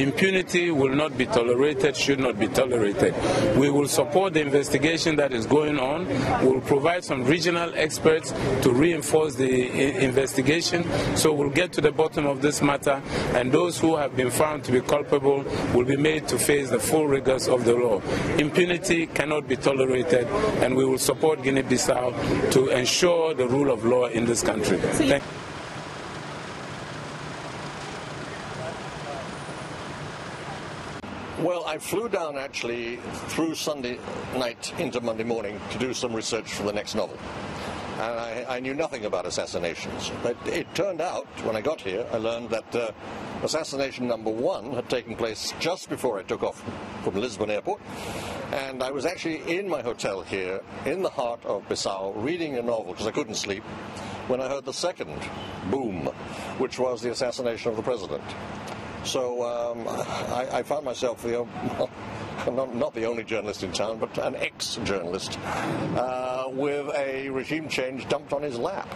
Impunity will not be tolerated, should not be tolerated. We will support the investigation that is going on. We'll provide some regional experts to reinforce the investigation. So we'll get to the bottom of this matter, and those who have been found to be culpable will be made to face the full rigors of the law. Impunity cannot be tolerated, and we will support Guinea Bissau to ensure the rule of law in this country. Thank Well, I flew down actually through Sunday night into Monday morning to do some research for the next novel. And I, I knew nothing about assassinations. But it turned out, when I got here, I learned that uh, assassination number one had taken place just before I took off from Lisbon airport. And I was actually in my hotel here, in the heart of Bissau, reading a novel because I couldn't sleep, when I heard the second boom, which was the assassination of the president. So um, I, I, found myself the, not, not, the only journalist in town, but an ex-journalist uh, with a regime change dumped on his lap.